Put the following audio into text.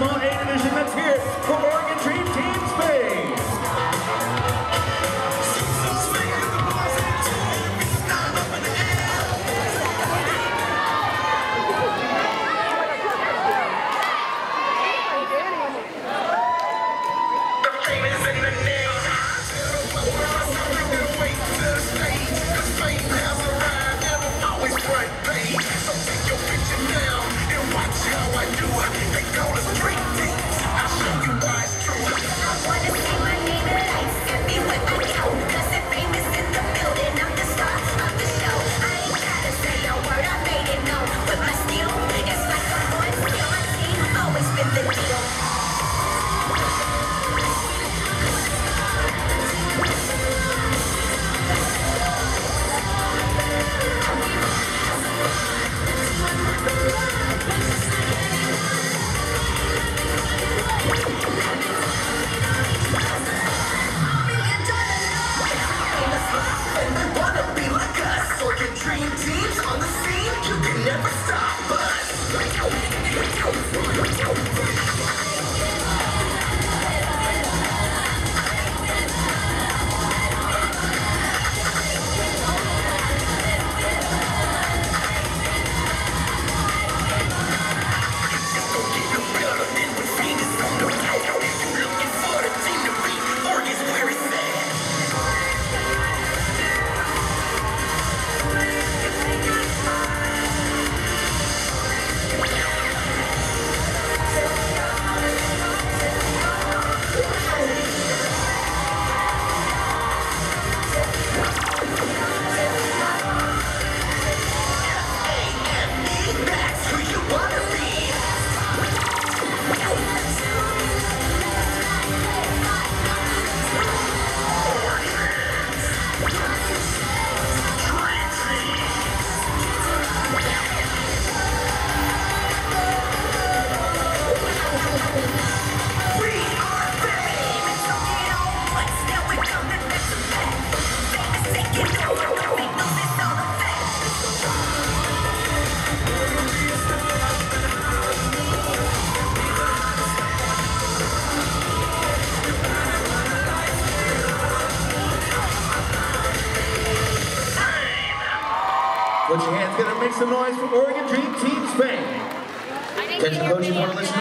Small never stop us. Put your hands together, make some noise for Oregon Dream Team Spain. Attention coaches, want to listen